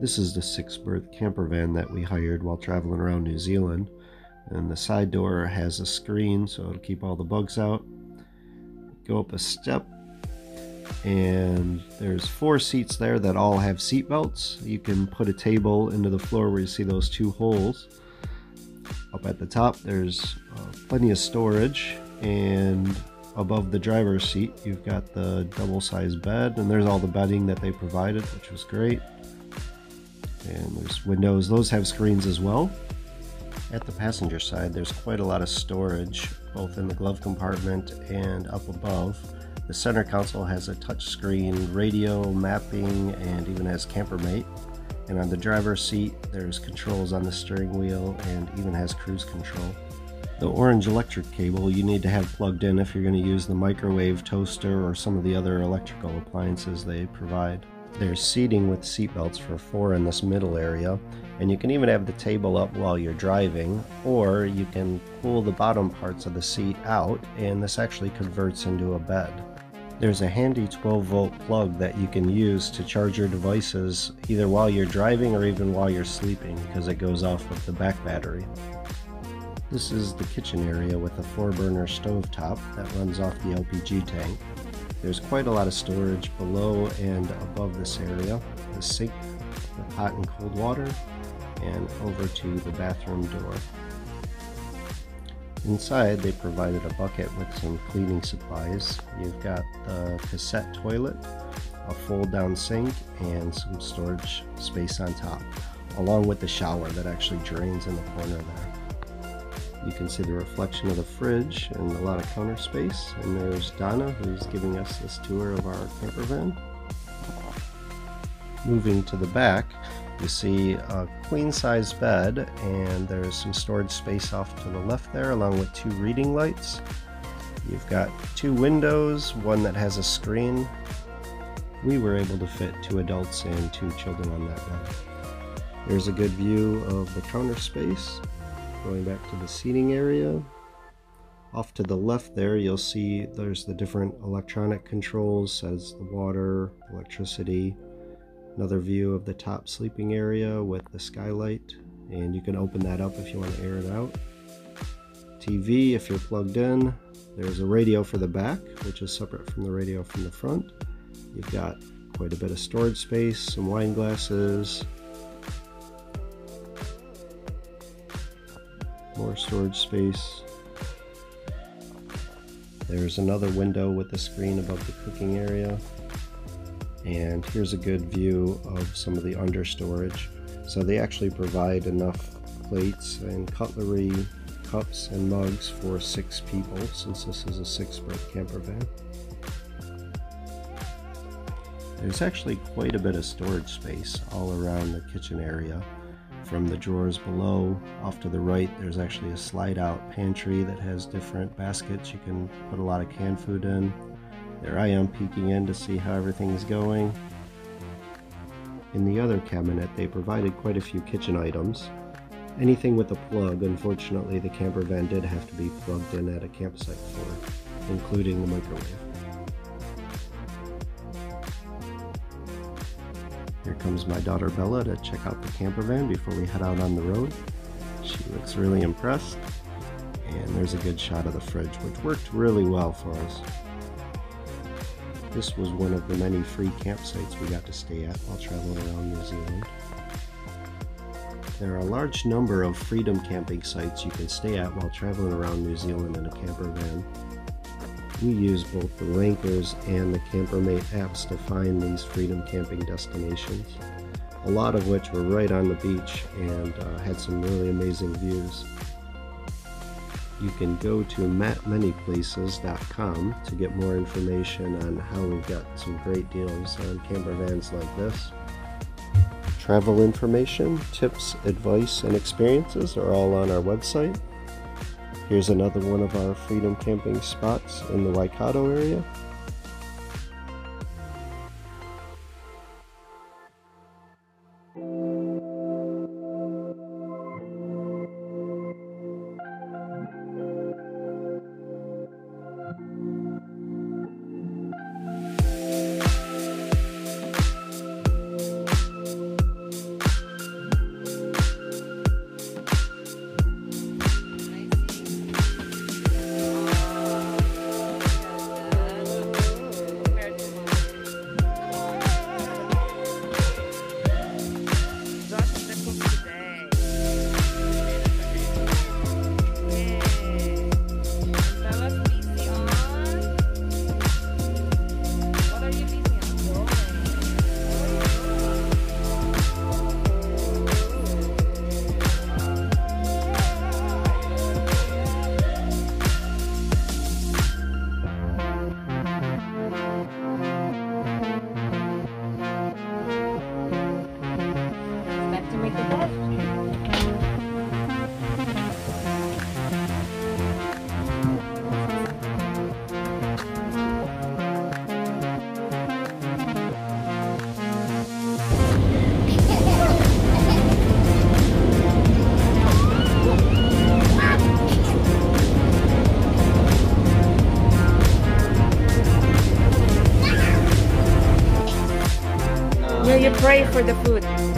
This is the six berth camper van that we hired while traveling around New Zealand. And the side door has a screen so it'll keep all the bugs out. Go up a step and there's four seats there that all have seat belts. You can put a table into the floor where you see those two holes. Up at the top there's uh, plenty of storage and above the driver's seat you've got the double-sized bed and there's all the bedding that they provided which was great and there's windows. Those have screens as well. At the passenger side there's quite a lot of storage both in the glove compartment and up above. The center console has a touchscreen radio mapping and even has campermate and on the driver's seat there's controls on the steering wheel and even has cruise control. The orange electric cable you need to have plugged in if you're going to use the microwave toaster or some of the other electrical appliances they provide there's seating with seatbelts for four in this middle area, and you can even have the table up while you're driving, or you can pull the bottom parts of the seat out, and this actually converts into a bed. There's a handy 12 volt plug that you can use to charge your devices either while you're driving or even while you're sleeping because it goes off of the back battery. This is the kitchen area with a 4 burner stove top that runs off the LPG tank. There's quite a lot of storage below and above this area. The sink with hot and cold water and over to the bathroom door. Inside they provided a bucket with some cleaning supplies. You've got the cassette toilet, a fold down sink, and some storage space on top, along with the shower that actually drains in the corner there. You can see the reflection of the fridge and a lot of counter space. And there's Donna who's giving us this tour of our camper van. Moving to the back, you see a queen size bed and there's some storage space off to the left there along with two reading lights. You've got two windows, one that has a screen. We were able to fit two adults and two children on that bed. There's a good view of the counter space Going back to the seating area. Off to the left there, you'll see there's the different electronic controls as the water, electricity. Another view of the top sleeping area with the skylight. And you can open that up if you want to air it out. TV if you're plugged in. There's a radio for the back, which is separate from the radio from the front. You've got quite a bit of storage space, some wine glasses, more storage space. There's another window with a screen above the cooking area. And here's a good view of some of the under storage. So they actually provide enough plates and cutlery, cups and mugs for six people since this is a six camper van. There's actually quite a bit of storage space all around the kitchen area. From the drawers below, off to the right, there's actually a slide out pantry that has different baskets you can put a lot of canned food in. There I am peeking in to see how everything's going. In the other cabinet, they provided quite a few kitchen items. Anything with a plug, unfortunately, the camper van did have to be plugged in at a campsite for, including the microwave. Here comes my daughter Bella to check out the camper van before we head out on the road. She looks really impressed. And there's a good shot of the fridge, which worked really well for us. This was one of the many free campsites we got to stay at while traveling around New Zealand. There are a large number of freedom camping sites you can stay at while traveling around New Zealand in a camper van. We use both the Rankers and the Campermate apps to find these freedom camping destinations, a lot of which were right on the beach and uh, had some really amazing views. You can go to MattManyPlaces.com to get more information on how we've got some great deals on camper vans like this. Travel information, tips, advice, and experiences are all on our website Here's another one of our freedom camping spots in the Waikato area. Pray for the food.